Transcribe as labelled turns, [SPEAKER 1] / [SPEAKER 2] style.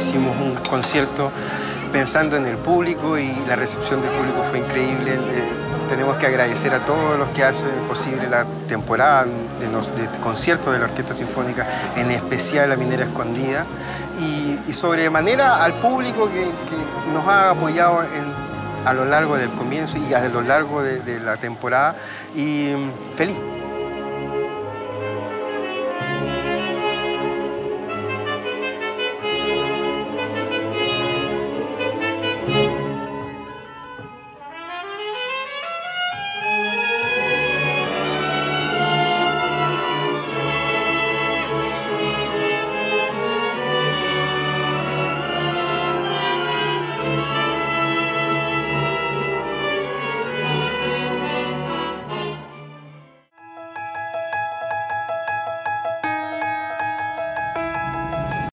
[SPEAKER 1] hicimos un concierto pensando en el público y la recepción del público fue increíble. Eh, tenemos que agradecer a todos los que hacen posible la temporada de, los, de conciertos de la Orquesta Sinfónica, en especial la Minera Escondida, y, sobremanera al público que, nos ha apoyado a lo largo del comienzo y a lo largo de, de la temporada, y mm, feliz.